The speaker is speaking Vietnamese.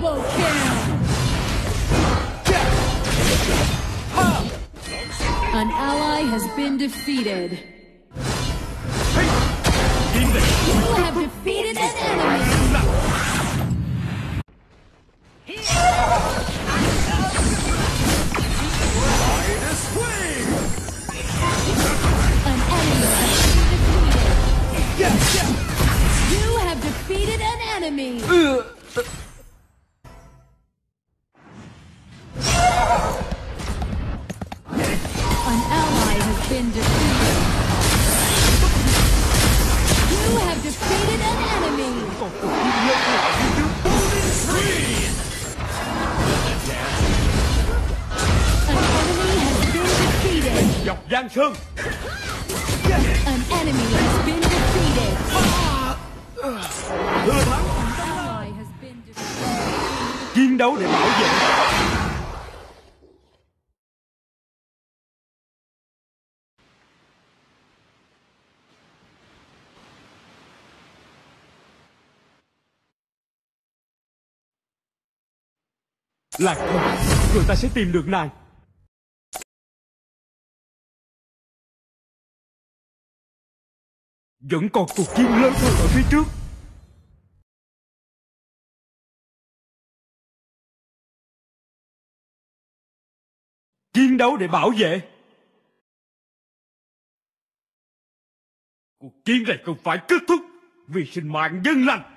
Double kill! An ally has been defeated. You have defeated an enemy. An enemy has been defeated. You have defeated an enemy. Been defeated. You have defeated an enemy. An enemy has been defeated. Dọc Giang Sơn An enemy has been defeated. Thừa thắng Ally has been defeated. Chiến đấu để bảo vệ Lạc không Rồi ta sẽ tìm được nàng. Vẫn còn cuộc chiến lớn hơn ở phía trước. Chiến đấu để bảo vệ. Cuộc chiến này không phải kết thúc Vì sinh mạng dân lành.